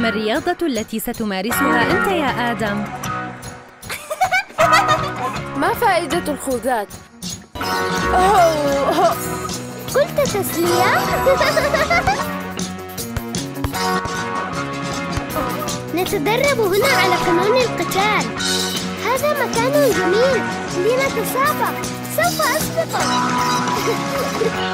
ما الرياضة التي ستمارسها أنت يا آدم؟ ما فائدة الخوذات؟ أوه. قلت تسلية؟ نتدرب هنا على فنون القتال هذا مكان جميل لنتسابق سوف أسبقك